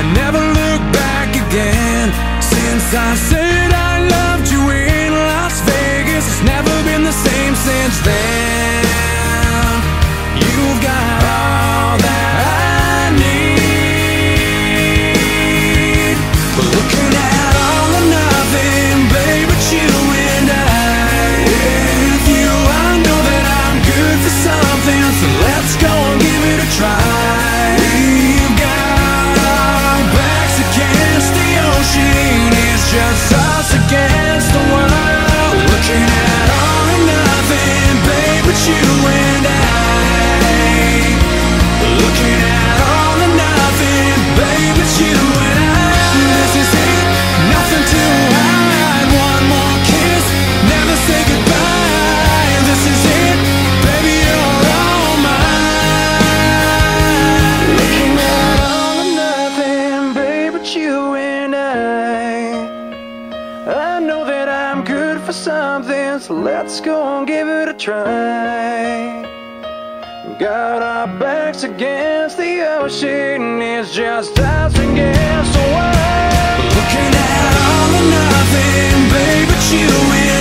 I never look back again. Since I said I loved you in Las Vegas It's never been the same since then. You've got you and I. I know that I'm good for something, so let's go and give it a try. Got our backs against the ocean, it's just us against the world. Looking at all or nothing, babe, but you and